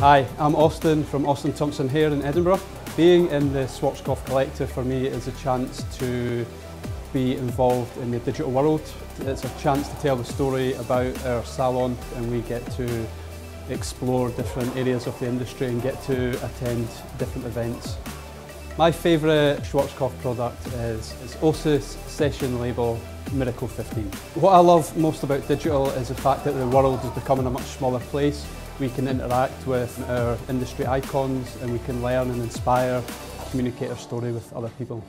Hi, I'm Austen from Austen Thomson here in Edinburgh. Being in the Schwarzkopf Collective for me is a chance to be involved in the digital world. It's a chance to tell the story about our salon and we get to explore different areas of the industry and get to attend different events. My favourite Schwarzkopf product is, is Osis Session Label Miracle 15. What I love most about digital is the fact that the world is becoming a much smaller place we can interact with our industry icons and we can learn and inspire, communicate our story with other people.